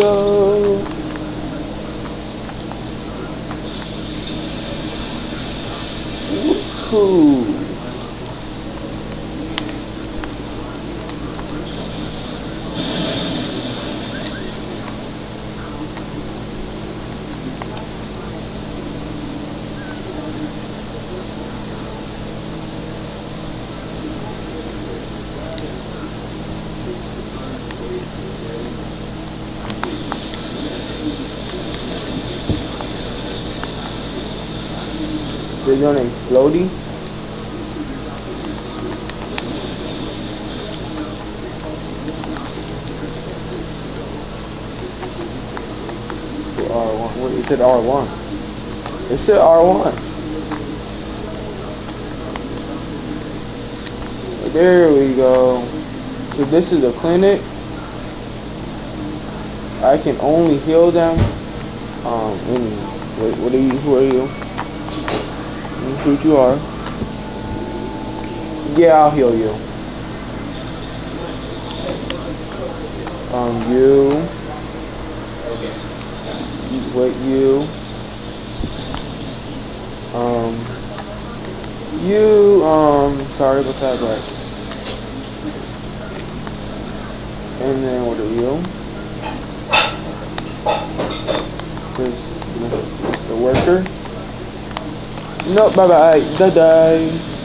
go. Woohoo! Cool. They're doing exploding. R1. What, it said R1. It said R1. There we go. So this is a clinic. I can only heal them. Um, any, what, what are you, who are you? Who you are. Yeah, I'll heal you. Um, you. Wait, you. Um, you, um, sorry about that, but. And then what are you? This the worker. No, bye bye. Bye bye.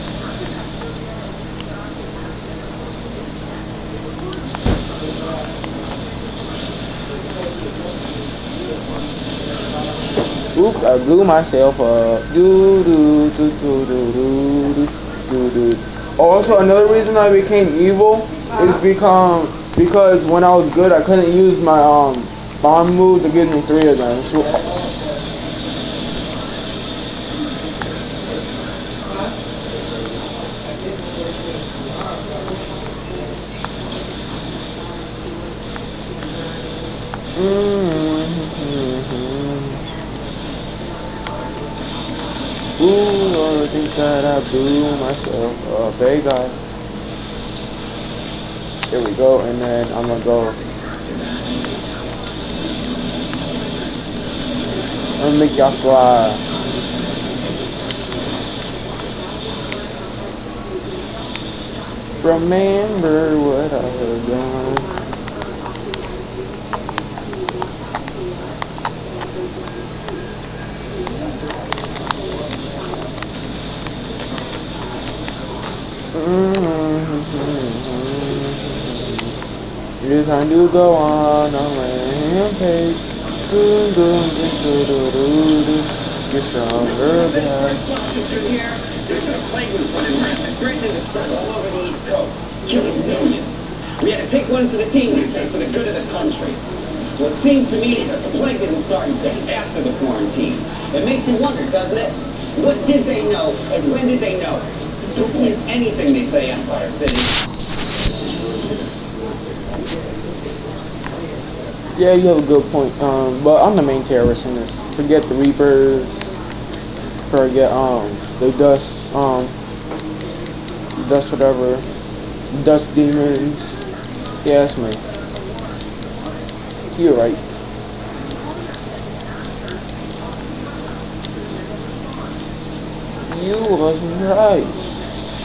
Oops, I blew myself up. Do do do do do do do do. Also, another reason I became evil is uh-huh. become because when I was good, I couldn't use my um bomb move to get me three of them. So, Hey guys. Here we go, and then I'm gonna go. I'm gonna make y'all fly. Remember what I have done. It's time to go on a rampage. Doo doo doo doo doo doo. Get stronger back. killing millions. We had to take one for the team, they said, for the good of the country. It seems to me that the plague didn't start until after the quarantine. It makes you wonder, doesn't it? What did they know, and when did they know? Don't believe anything they say, Empire City. Yeah, you have a good point. Um, but I'm the main terrorist in this. Forget the Reapers. Forget um the dust um dust whatever dust demons. Yeah, that's me. You're right. You was right.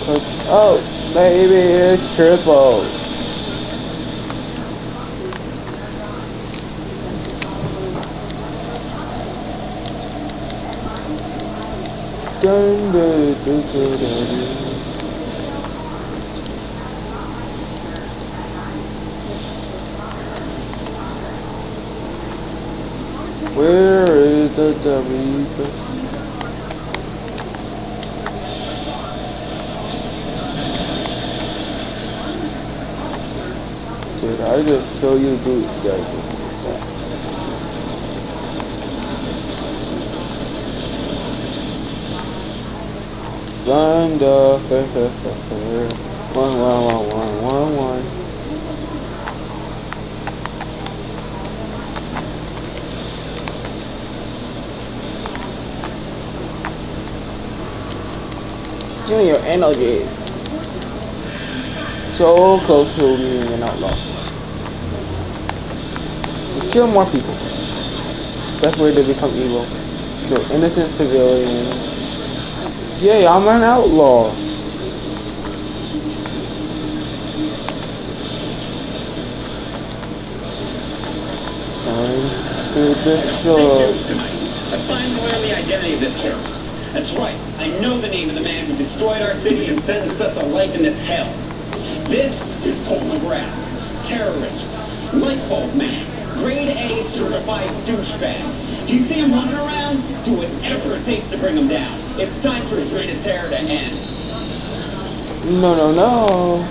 'Cause- oh, baby, it's triple. Dun, dun, dun, dun, dun, dun. Where is the Doritos? Did I just tell you to do that? Grind up. One, one, one, one, one, one. Give me your energy. So close to me and not lost. You kill more people. Best way to become evil. Kill innocent civilians. Yeah, I'm an outlaw. Time. I finally learned the identity of the terrorists. That's right. I know the name of the man who destroyed our city and sentenced us to life in this hell. This is Cole McGrath, terrorist, light bulb man, grade A certified douchebag. Do you see him running around? Do whatever it takes to bring him down. It's time for his reign of terror to end. No, no, no.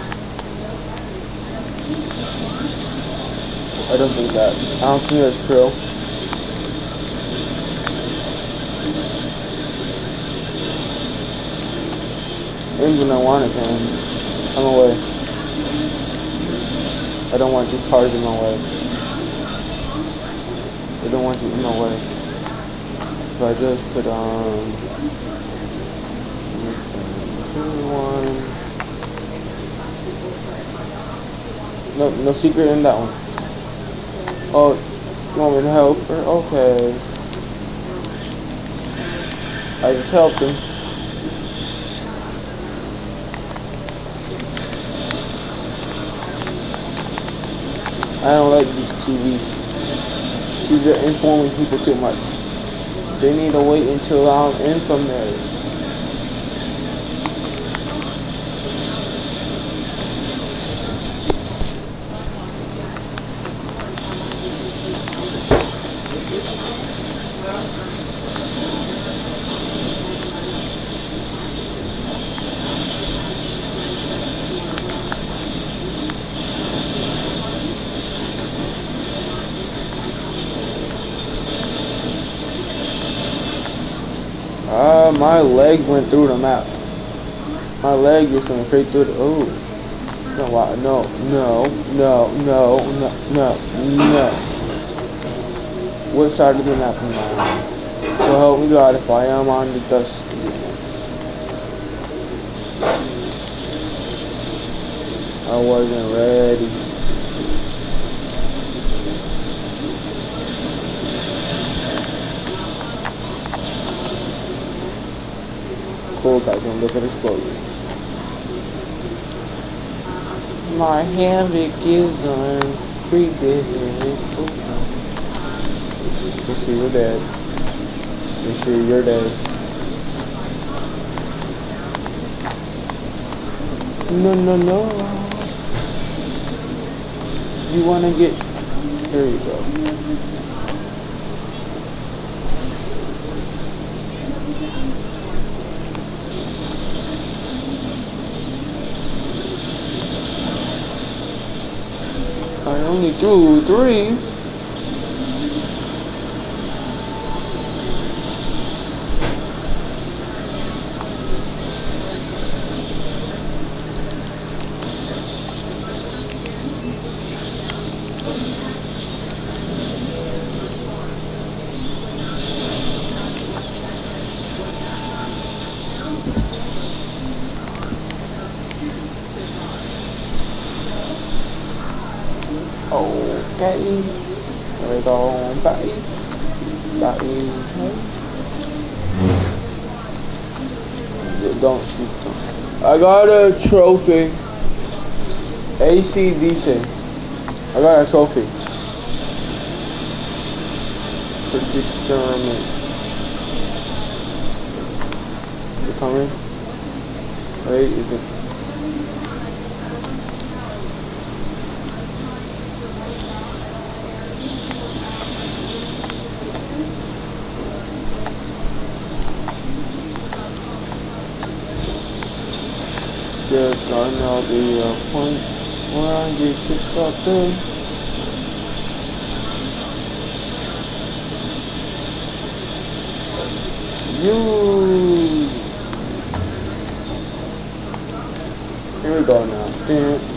I don't think that. I don't think that's true. Even when I want it, man. I'm away. I don't want these cars in my way. I don't want you in my way. If I just put on one. No, no secret in that one. Oh, you want me to help her? Okay. I just helped him. I don't like these TVs. TVs are informing people too much. They need to wait until I'm infamous. Ah, my leg went through the map. My leg just went straight through the. Oh. No? No, no, no, no, no, no, no. What side of the map am I on? So help me God if I am on the dust. I wasn't ready. Cool guys don't look at explosions. My havoc is unpredictable. Make sure you're dead. Make sure you're dead. No, no, no. You wanna get... There you go. I only do three. Don't shoot them. I got a trophy. ACDC. I got a trophy. Predicament. You coming? Wait, is it? I know the uh, point I get. You. Here we go now. Dun,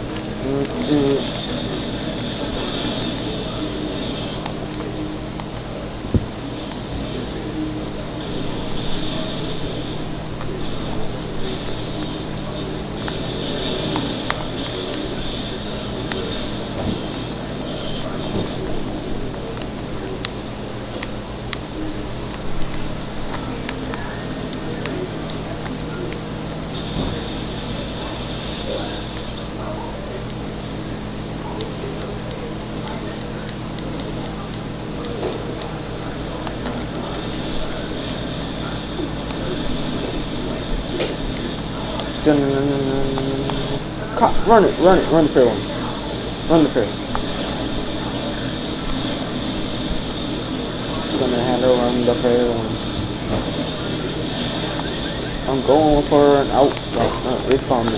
Cop, run it, run it, run the fair one. Run the fair. Gonna handle run the fair one. I'm going for an out. It's coming.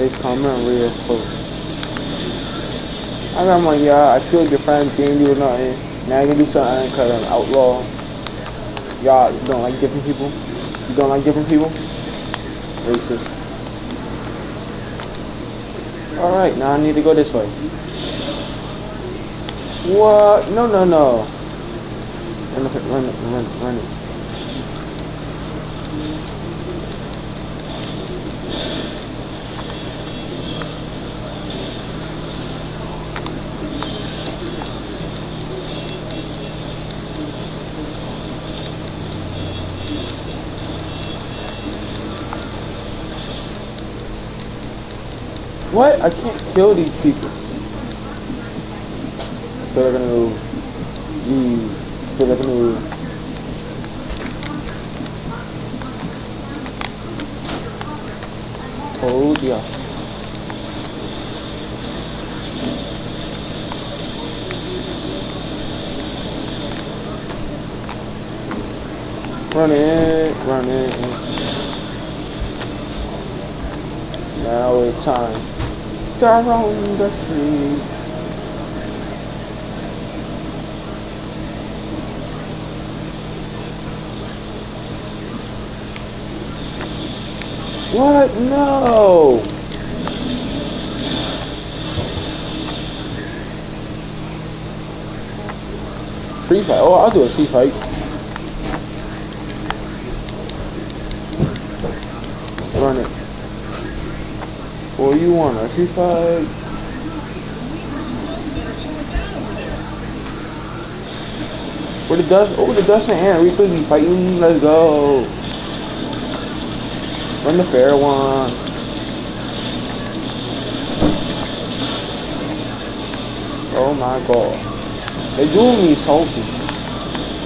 It's coming real close. I like, yeah, I feel your friends didn't do nothing. Now I can do something because I'm an outlaw. Y'all don't like different people? You don't like different people? Racist. Alright, now I need to go this way. What? No, no, no. Run run run run What? I can't kill these people. So they're gonna leave. So they're gonna Told ya. Run it, run it. Now it's time down the street. What? No! Street fight. Oh, I'll do a street fight. Run it. What you want? A street fight? Where the dust? Oh, the dust and Reapers be fighting. Let's go. Run the fair one. Oh my god. They doing me salty.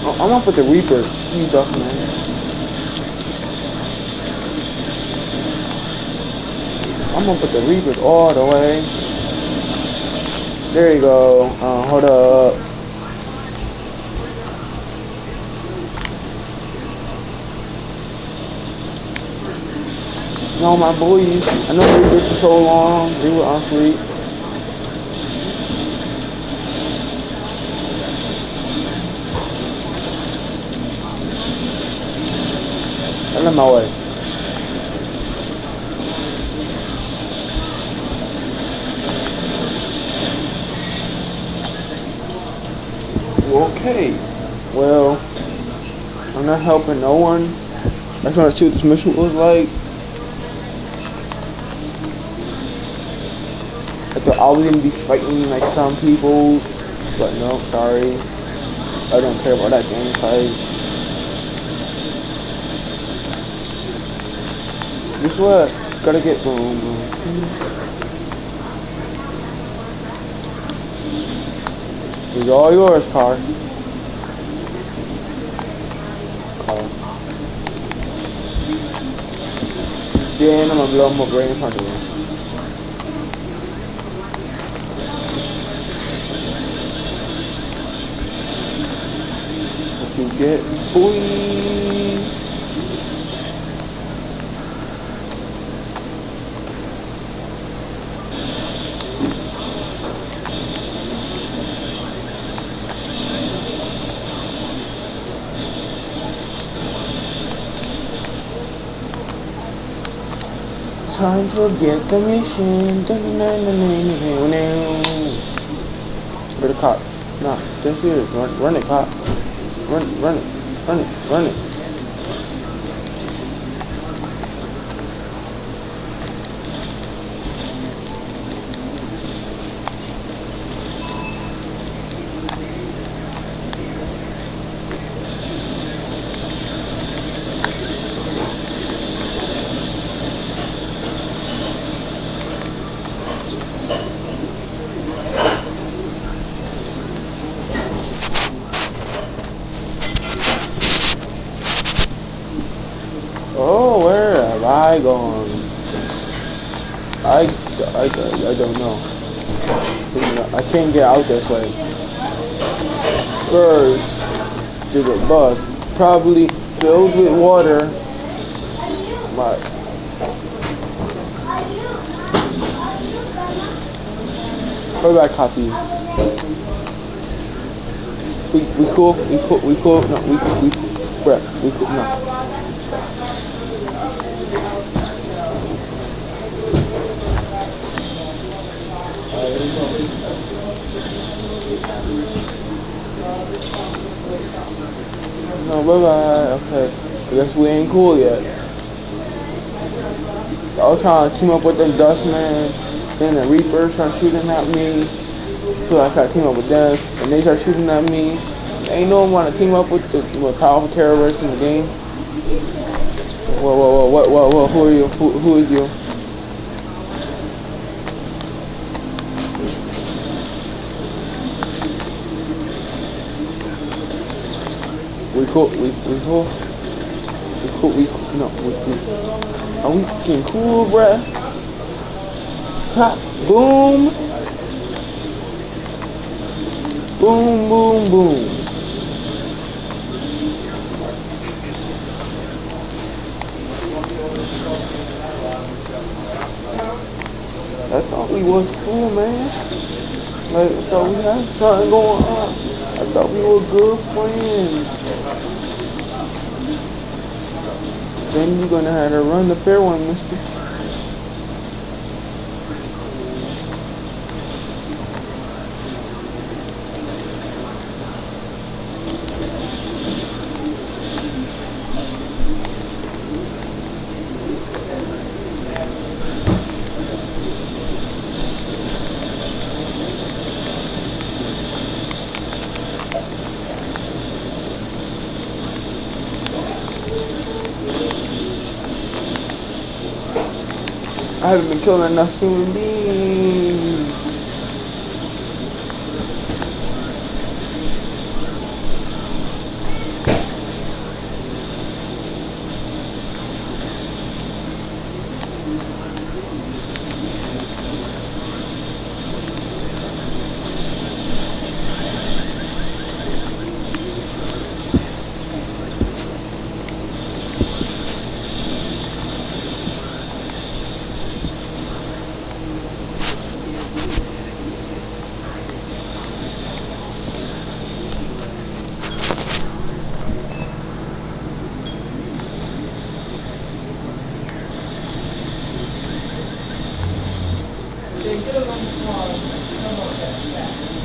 Oh, I'm up with the Reapers. You duck man. I'm gonna put the Reapers all the way. There you go. Uh, hold up. No, my boys. I know they been for so long. They were on fleek. Out of my way. Okay. Well, I'm not helping no one. I just want to see what this mission was like. I thought I was gonna be fighting like some people, but no, sorry. I don't care about that game fight. Guess what? Gotta get boom boom. It's all yours. Car. Then I'm gonna blow up right in front of you get, boy? Time to get the mission. Where the cop? Nah, this is run, run it, cop. Run, run it, run it, run it. Oh, where have I? Um, I, I, I don't know. I can't get out this way. First, there's a bus, probably filled with water. My, What about copy? We, we cool? We cool? We cool? No, we, we, bruh, we cool? No. No, bye bye. Okay. I guess we ain't cool yet. I was trying to team up with them Dust Men. Then the Reapers start shooting at me. So I tried to team up with them. And they start shooting at me. Ain't no one want to team up with the with powerful terrorists in the game. Whoa, whoa, whoa, whoa, whoa, who are you? Who, who is you? We cool, we, we cool. We cool, we cool, no, we, we, are we getting cool, bruh? Ha, boom. Boom, boom, boom. I thought we was cool, man. Like, I thought we had something going on. I thought we were good friends. Then you're gonna have to run the fair one, mister. I haven't been killing enough human beings. They're good on the small, but you don't want that back.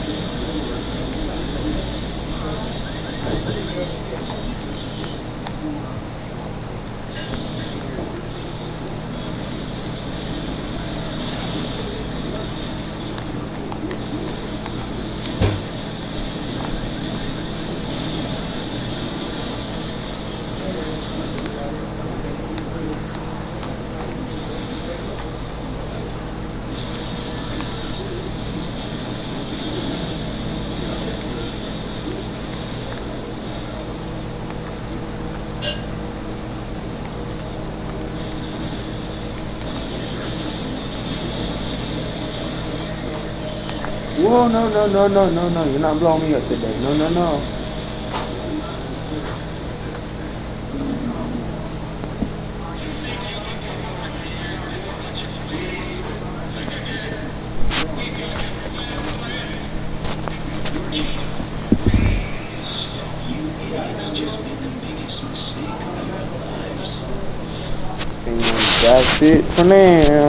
Whoa, no, no, no, no, no, no. You're not blowing me up today. No, no, no. Idiots just made the biggest mistake of their lives. And that's it for now.